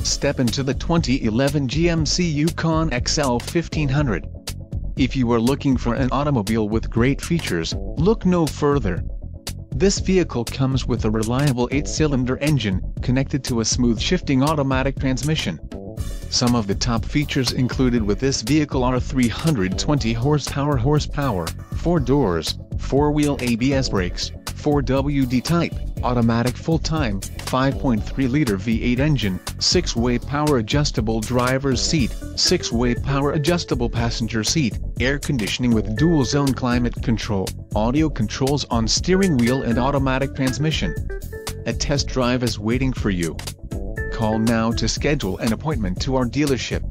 Step into the 2011 GMC Yukon XL 1500. If you are looking for an automobile with great features, look no further. This vehicle comes with a reliable 8-cylinder engine, connected to a smooth shifting automatic transmission. Some of the top features included with this vehicle are 320 horsepower horsepower, 4 doors, 4-wheel ABS brakes, 4WD type, automatic full-time, 5.3-liter V8 engine, 6-way power adjustable driver's seat, 6-way power adjustable passenger seat, air conditioning with dual-zone climate control, audio controls on steering wheel and automatic transmission. A test drive is waiting for you. Call now to schedule an appointment to our dealership.